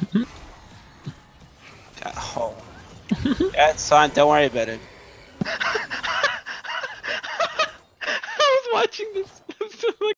Mm-hmm. oh. That's fine, don't worry about it. I was watching this.